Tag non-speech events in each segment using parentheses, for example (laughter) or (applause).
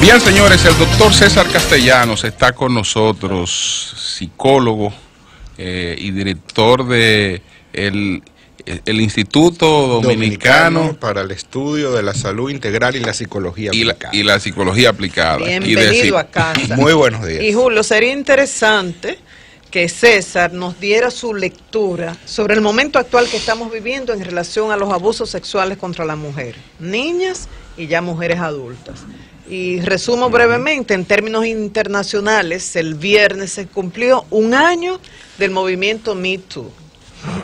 Bien, señores, el doctor César Castellanos está con nosotros, psicólogo eh, y director de el, el Instituto Dominicano, para el Estudio de la Salud Integral y la Psicología y la, Aplicada. y la psicología aplicada. Y Bienvenido a casa. Muy buenos días. Y Julio, sería interesante que César nos diera su lectura sobre el momento actual que estamos viviendo en relación a los abusos sexuales contra la mujer, niñas y ya mujeres adultas. Y resumo brevemente, en términos internacionales, el viernes se cumplió un año del movimiento Me Too,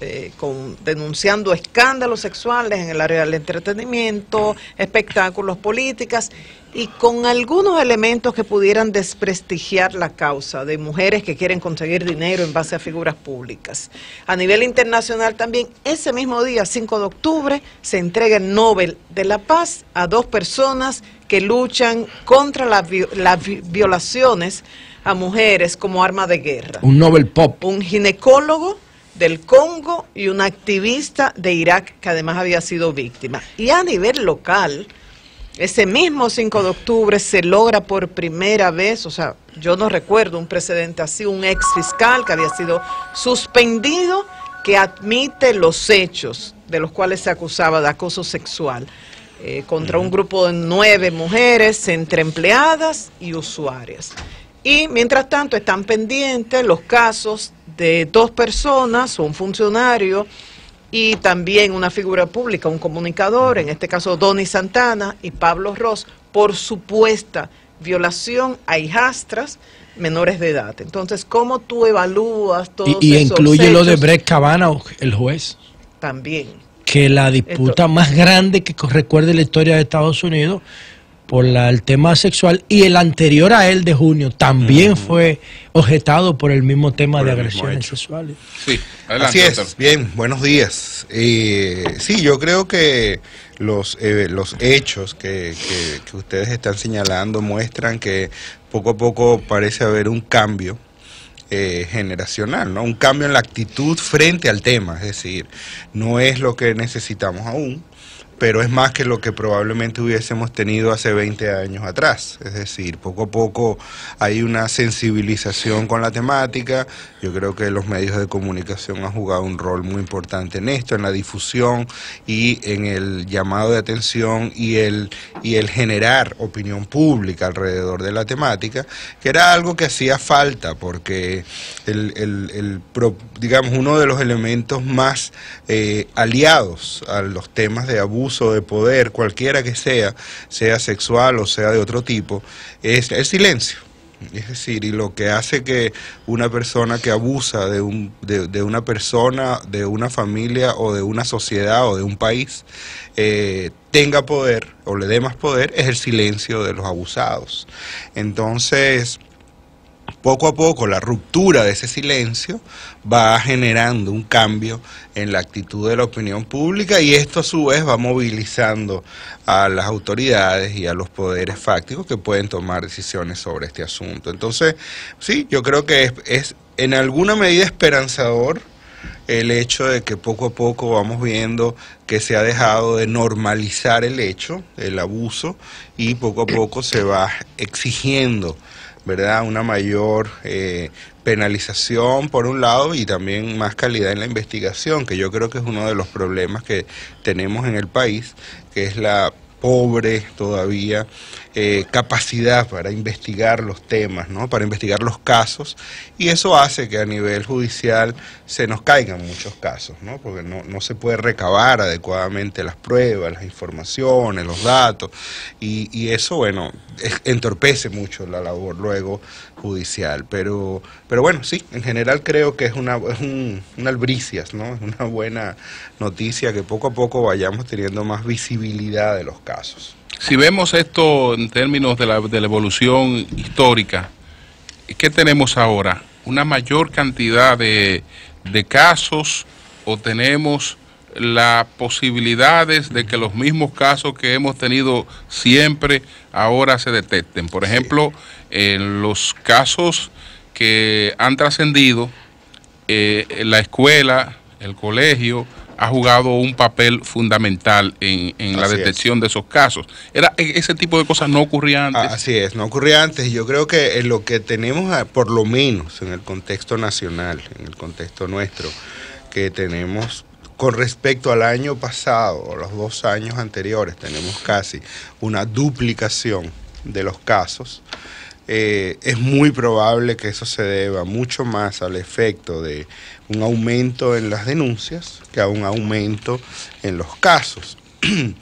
eh, con, denunciando escándalos sexuales en el área del entretenimiento, espectáculos, políticas y con algunos elementos que pudieran desprestigiar la causa de mujeres que quieren conseguir dinero en base a figuras públicas. A nivel internacional también, ese mismo día, 5 de octubre, se entrega el Nobel de la Paz a dos personas que luchan contra la las vi- violaciones a mujeres como arma de guerra Un Nobel Pop. un ginecólogo del Congo y un activista de Irak que además había sido víctima. Y a nivel local, ese mismo 5 de octubre se logra por primera vez, o sea, yo no recuerdo un precedente así, un ex fiscal que había sido suspendido que admite los hechos de los cuales se acusaba de acoso sexual eh, contra un grupo de nueve mujeres entre empleadas y usuarias. Y mientras tanto están pendientes los casos de dos personas, un funcionario y también una figura pública, un comunicador, en este caso Donny Santana y Pablo Ross, por supuesta violación a hijastras menores de edad. Entonces, ¿cómo tú evalúas todos Y, y esos incluye lo de? Brett Kavanaugh, el juez, También. que la disputa Esto- más grande que recuerde la historia de Estados Unidos por la- el tema sexual y el anterior a él de junio también fue objetado por el mismo tema Por de mismo agresiones sexuales. Sí, Así adelante, es, doctor. bien, buenos días. Eh, sí, yo creo que los, eh, los hechos que, que- que ustedes están señalando muestran que poco a poco parece haber un cambio eh, generacional, ¿no? Un cambio en la actitud frente al tema, es decir, no es lo que necesitamos aún, pero es más que lo que probablemente hubiésemos tenido hace 20 años atrás. Es decir, poco a poco hay una sensibilización con la temática. Yo creo que los medios de comunicación han jugado un rol muy importante en esto, en la difusión y en el llamado de atención y el, y el generar opinión pública alrededor de la temática, que era algo que hacía falta porque el, el- el digamos, uno de los elementos más eh, aliados a los temas de abuso de poder, cualquiera que sea, sea sexual o sea de otro tipo, es el silencio. Es decir, y lo que hace que una persona que abusa de, un, de, de una persona, de una familia o de una sociedad o de un país, eh, tenga poder o le dé más poder, es el silencio de los abusados. Entonces, poco a poco la ruptura de ese silencio va generando un cambio en la actitud de la opinión pública y esto a su vez va movilizando a las autoridades y a los poderes fácticos que pueden tomar decisiones sobre este asunto. Entonces, sí, yo creo que es, es en alguna medida esperanzador el hecho de que poco a poco vamos viendo que se ha dejado de normalizar el hecho, el abuso, y poco a poco se va exigiendo ¿verdad? Una mayor eh, penalización por un lado y también más calidad en la investigación, que yo creo que es uno de los problemas que tenemos en el país, que es la pobre todavía eh, capacidad para investigar los temas, ¿no? para investigar los casos, y eso hace que a nivel judicial se nos caigan muchos casos, ¿no? porque no, no se puede recabar adecuadamente las pruebas, las informaciones, los datos, y, y eso, bueno, entorpece mucho la labor luego judicial, pero, pero bueno, sí, en general creo que es una, es un, albricias, ¿no? es una buena noticia que poco a poco vayamos teniendo más visibilidad de los casos. Si vemos esto en términos de la, de la evolución histórica, ¿qué tenemos ahora? ¿Una mayor cantidad de, de casos o tenemos las posibilidades de que los mismos casos que hemos tenido siempre ahora se detecten? Por ejemplo, en los casos que han trascendido, eh, la escuela, el colegio, ha jugado un papel fundamental en, en la es. detección de esos casos. Era, e- ese tipo de cosas no ocurría antes. Ah, Así es, no ocurría antes. Yo creo que en lo que tenemos, ah, por lo menos en el contexto nacional, en el contexto nuestro, que tenemos con respecto al año pasado, o los dos años anteriores, tenemos casi una duplicación de los casos. Eh, es muy probable que eso se deba mucho más al efecto de un aumento en las denuncias que a un aumento en los casos. (clears throat)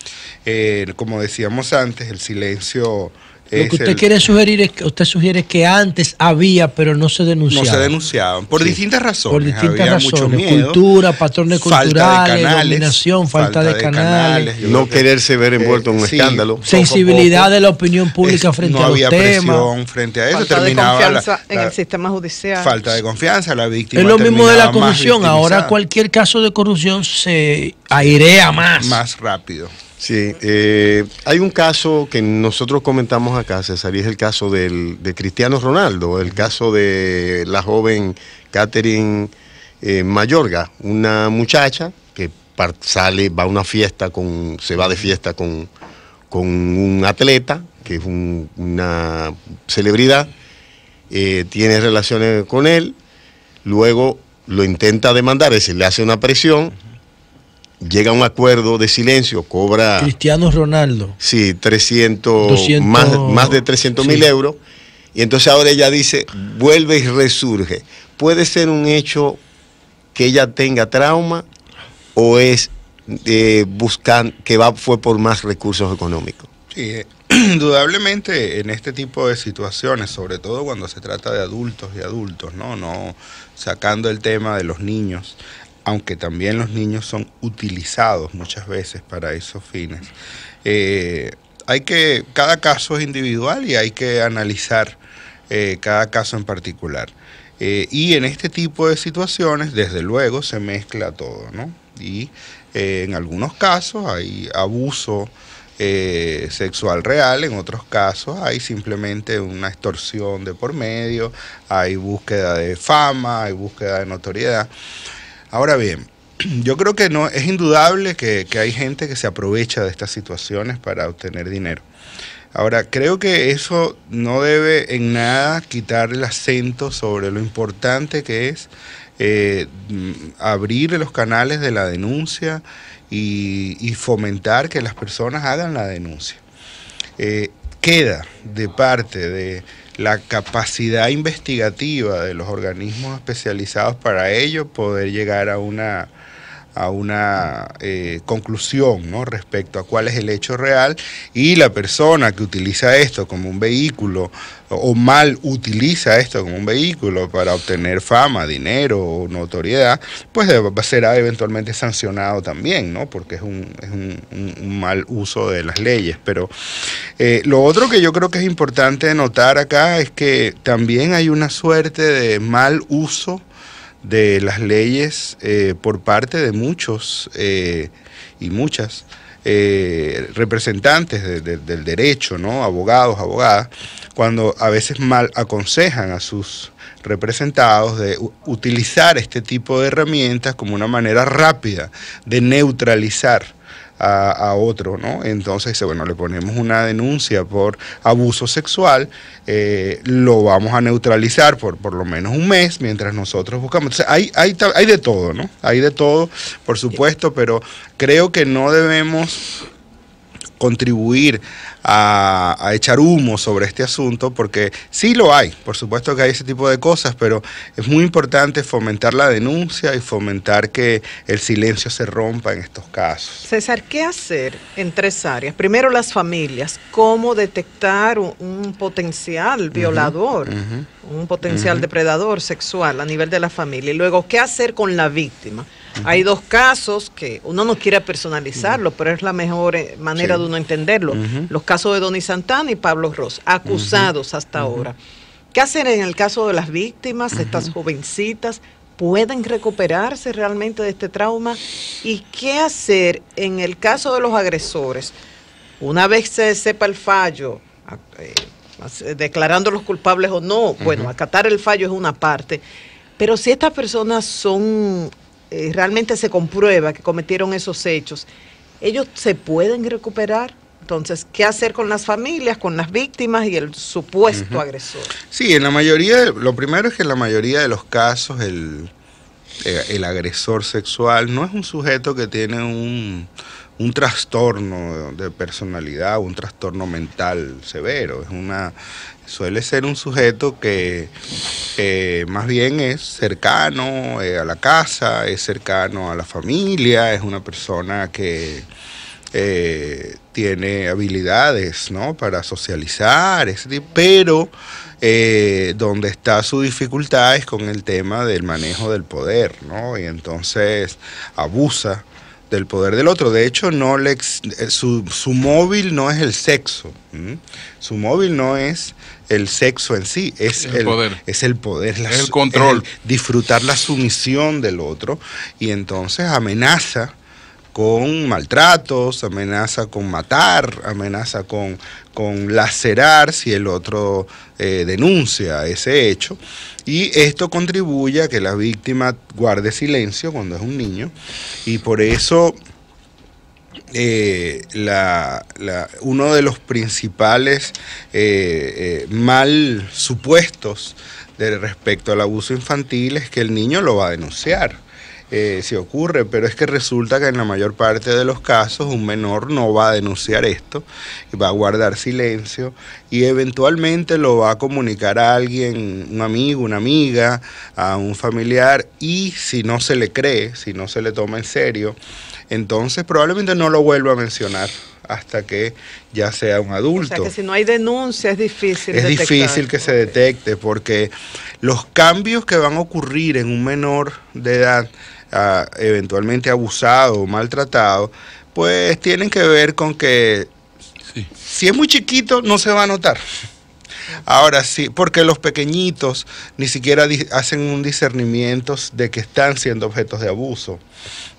Eh, como decíamos antes, el silencio Lo que usted el- quiere sugerir es que usted sugiere que antes había, pero no se no denunciaba. se denunciaban por Sí. distintas razones. Por distintas Había mucho razones. miedo, Cultura, patrones falta de culturales, canales, dominación, falta, de, canales, No quererse ver envuelto en un sí, escándalo. sensibilidad poco, de la opinión pública es- frente no a los había temas. presión frente a eso. Falta de terminaba la- confianza en el sistema judicial. falta de confianza, la víctima Es lo mismo de la corrupción. Ahora cualquier caso de corrupción se airea más. más rápido. Sí, eh, hay un caso que nosotros comentamos acá, César, y es el caso del, de Cristiano Ronaldo, el caso de la joven Catherine eh, Mayorga, una muchacha que sale, va a una fiesta, con, se va de fiesta con, con un atleta, que es un- una celebridad, eh, tiene relaciones con él, luego lo intenta demandar, es decir, le hace una presión, llega a un acuerdo de silencio, cobra... Cristiano Ronaldo. Sí, 300, 200, más, más de 300 mil sí. euros. Y entonces ahora ella dice, vuelve y resurge. ¿Puede ser un hecho que ella tenga trauma o es eh, buscar que va, fue por más recursos económicos? Sí, eh, (clears throat) indudablemente en este tipo de situaciones, sobre todo cuando se trata de adultos y adultos, ¿no? No sacando el tema de los niños, aunque también los niños son utilizados muchas veces para esos fines. Eh, hay que, cada caso es individual y hay que analizar eh, cada caso en particular. Eh, y en este tipo de situaciones, desde luego, se mezcla todo, ¿no? Y en algunos casos hay abuso sexual real, en otros casos hay simplemente una extorsión de por medio, hay búsqueda de fama, hay búsqueda de notoriedad. Ahora bien, (clears throat) yo creo que no es indudable que, hay gente que se aprovecha de estas situaciones para obtener dinero. Ahora, creo que eso no debe en nada quitar el acento sobre lo importante que es eh, mm, abrir los canales de la denuncia y, y fomentar que las personas hagan la denuncia. Eh, queda de parte de la capacidad investigativa de los organismos especializados para ello poder llegar a una a una eh, conclusión ¿no? respecto a cuál es el hecho real y la persona que utiliza esto como un vehículo o, mal utiliza esto como un vehículo para obtener fama, dinero o notoriedad, pues será eventualmente sancionado también, ¿no? porque es un, es un mal uso de las leyes. Pero eh, lo otro que yo creo que es importante notar acá es que también hay una suerte de mal uso de las leyes eh, por parte de muchos eh, y muchas eh, representantes de- de- del derecho, ¿no? abogados, abogadas, cuando a veces mal aconsejan a sus representados de utilizar este tipo de herramientas como una manera rápida de neutralizar a, a otro, ¿no? Entonces dice, bueno, le ponemos una denuncia por abuso sexual, eh, lo vamos a neutralizar por por lo menos un mes mientras nosotros buscamos. Entonces, hay, hay, hay de todo, ¿no? Hay de todo, por supuesto, pero creo que no debemos contribuir a, a echar humo sobre este asunto, porque sí lo hay, por supuesto que hay ese tipo de cosas, pero es muy importante fomentar la denuncia y fomentar que el silencio se rompa en estos casos. César, ¿qué hacer en tres áreas? Primero, las familias. ¿Cómo detectar un, un potencial violador, un potencial depredador sexual a nivel de la familia? Y luego, ¿qué hacer con la víctima? Hay dos casos que uno no quiere personalizarlo, pero es la mejor eh, manera Sí. de uno entenderlo. Los casos de Donny Santana y Pablo Ross, acusados hasta ahora. ¿Qué hacer en el caso de las víctimas, estas jovencitas? ¿Pueden recuperarse realmente de este trauma? ¿Y qué hacer en el caso de los agresores? Una vez se sepa el fallo, a- eh, as- declarándolos culpables o no, bueno, acatar el fallo es una parte, pero si estas personas son eh, realmente se comprueba que cometieron esos hechos, ellos se pueden recuperar. Entonces, ¿qué hacer con las familias, con las víctimas y el supuesto agresor? Sí, en la mayoría, lo primero es que en la mayoría de los casos el, eh, el agresor sexual no es un sujeto que tiene un, un trastorno de personalidad, un trastorno mental severo. Es una, suele ser un sujeto que más bien es cercano eh, a la casa, es cercano a la familia, es una persona que eh, tiene habilidades ¿no? para socializar, pero eh, donde está su dificultad es con el tema del manejo del poder, ¿no? y entonces abusa del poder del otro. De hecho, no le, su, su móvil no es el sexo. Su móvil no es el sexo en sí, es, el, poder. Es el poder, el control. disfrutar la sumisión del otro y entonces amenaza con maltratos, amenaza con matar, amenaza con, con lacerar si el otro eh, denuncia ese hecho. Y esto contribuye a que la víctima guarde silencio cuando es un niño y por eso eh, la, uno de los principales eh, mal supuestos de respecto al abuso infantil es que el niño lo va a denunciar eh, si ocurre, pero es que resulta que en la mayor parte de los casos un menor no va a denunciar esto, va a guardar silencio y eventualmente lo va a comunicar a alguien, un amigo, una amiga, a un familiar y si no se le cree, si no se le toma en serio, entonces probablemente no lo vuelva a mencionar hasta que ya sea un adulto. O sea que si no hay denuncia es difícil. Es difícil que se detecte porque los cambios que van a ocurrir en un menor de edad eventualmente abusado o maltratado, pues tienen que ver con que si es muy chiquito no se va a notar. Ahora sí, porque los pequeñitos ni siquiera hacen un discernimiento de que están siendo objetos de abuso.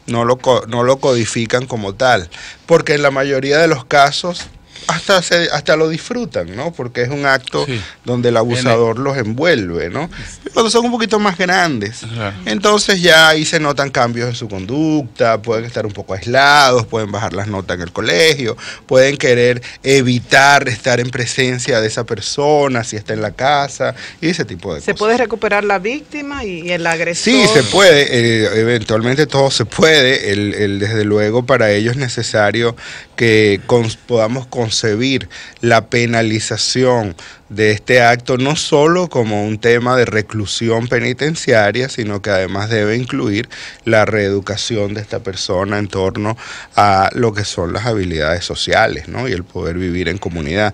No lo, no lo codifican como tal. Porque en la mayoría de los casos hasta, hasta lo disfrutan, ¿no? Porque es un acto donde el abusador los envuelve, ¿no? Cuando son un poquito más grandes, entonces ya ahí se notan cambios en su conducta, pueden estar un poco aislados, pueden bajar las notas en el colegio, pueden querer evitar estar en presencia de esa persona si está en la casa y ese tipo de cosas. ¿Se puede recuperar la víctima y el agresor? Sí, se puede, eh, eventualmente todo se puede, el, desde luego para ello es necesario que podamos la penalización de este acto no solo como un tema de reclusión penitenciaria, sino que además debe incluir la reeducación de esta persona en torno a lo que son las habilidades sociales ¿no? y el poder vivir en comunidad.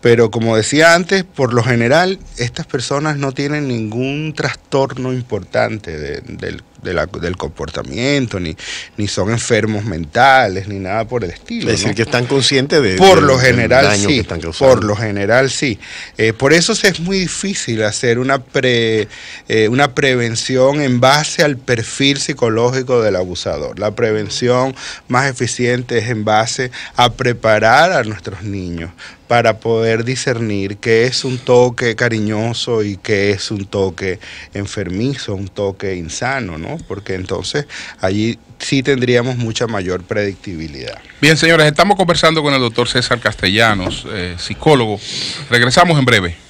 Pero como decía antes, por lo general estas personas no tienen ningún trastorno importante del, del comportamiento, ni, ni son enfermos mentales, ni nada por el estilo. Es decir, que están conscientes de, por lo general, sí, Por lo general sí. Eh, por eso es muy difícil hacer una, pre, eh, una prevención en base al perfil psicológico del abusador. La prevención más eficiente es en base a preparar a nuestros niños para poder discernir qué es un toque cariñoso y qué es un toque enfermizo, un toque insano, ¿no? Porque entonces allí sí tendríamos mucha mayor predictibilidad. Bien, señores, estamos conversando con el doctor César Castellanos, eh, psicólogo. Regresamos en breve.